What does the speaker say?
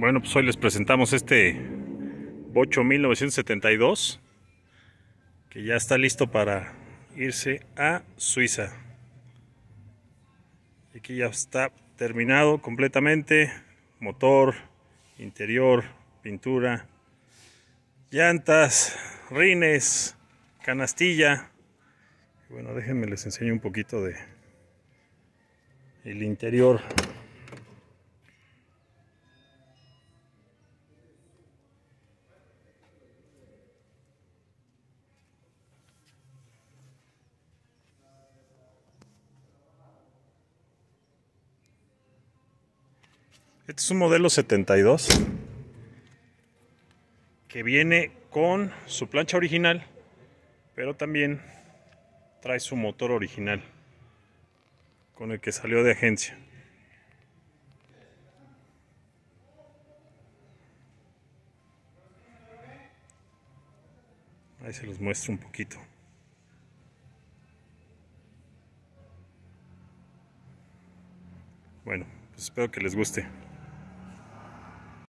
Bueno, pues hoy les presentamos este Bocho 1972 que ya está listo para irse a Suiza. Aquí ya está terminado completamente, motor, interior, pintura, llantas, rines, canastilla. Bueno, déjenme les enseño un poquito de el interior. Este es un modelo 72 que viene con su plancha original, pero también trae su motor original con el que salió de agencia. Ahí se los muestro un poquito. Bueno, pues espero que les guste.